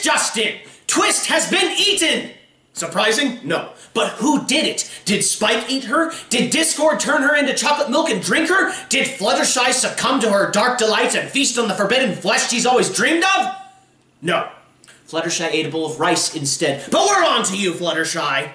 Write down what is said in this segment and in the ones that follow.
This just in! Twist has been eaten! Surprising? No. But who did it? Did Spike eat her? Did Discord turn her into chocolate milk and drink her? Did Fluttershy succumb to her dark delights and feast on the forbidden flesh she's always dreamed of? No. Fluttershy ate a bowl of rice instead. But we're on to you, Fluttershy!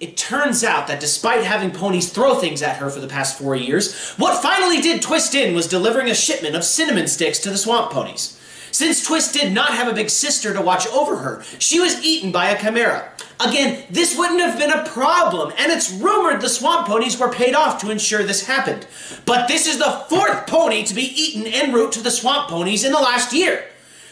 It turns out that despite having ponies throw things at her for the past four years, what finally did Twist in was delivering a shipment of cinnamon sticks to the swamp ponies. Since Twist did not have a big sister to watch over her, she was eaten by a chimera. Again, this wouldn't have been a problem, and it's rumored the swamp ponies were paid off to ensure this happened. But this is the fourth pony to be eaten en route to the swamp ponies in the last year.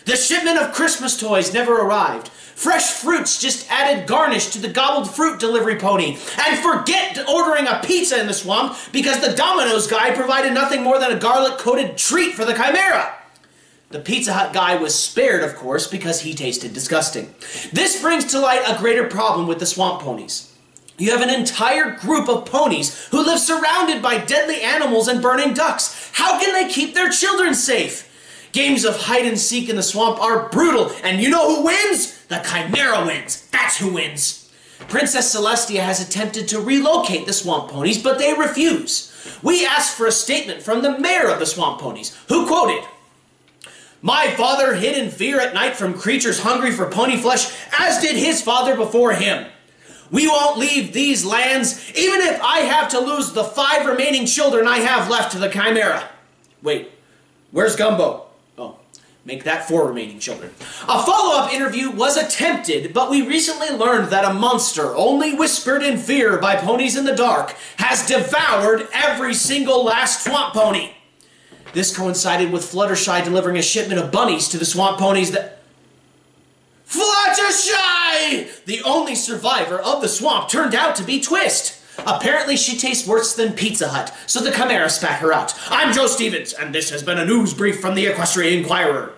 The shipment of Christmas toys never arrived. Fresh fruits just added garnish to the gobbled fruit delivery pony. And forget ordering a pizza in the swamp because the Domino's guy provided nothing more than a garlic coated treat for the Chimera. The Pizza Hut guy was spared, of course, because he tasted disgusting. This brings to light a greater problem with the swamp ponies. You have an entire group of ponies who live surrounded by deadly animals and burning ducks. How can they keep their children safe? Games of hide and seek in the swamp are brutal, and you know who wins? The Chimera wins. That's who wins. Princess Celestia has attempted to relocate the swamp ponies, but they refuse. We asked for a statement from the mayor of the swamp ponies, who quoted, My father hid in fear at night from creatures hungry for pony flesh, as did his father before him. We won't leave these lands, even if I have to lose the five remaining children I have left to the Chimera. Wait, where's Gumbo? Oh, make that four remaining children. A follow-up interview was attempted, but we recently learned that a monster, only whispered in fear by ponies in the dark, has devoured every single last swamp pony. This coincided with Fluttershy delivering a shipment of bunnies to the swamp ponies that... Fluttershy! The only survivor of the swamp turned out to be Twist. Apparently she tastes worse than Pizza Hut, so the Chimera spat her out. I'm Joe Stevens, and this has been a news brief from the Equestria Inquirer.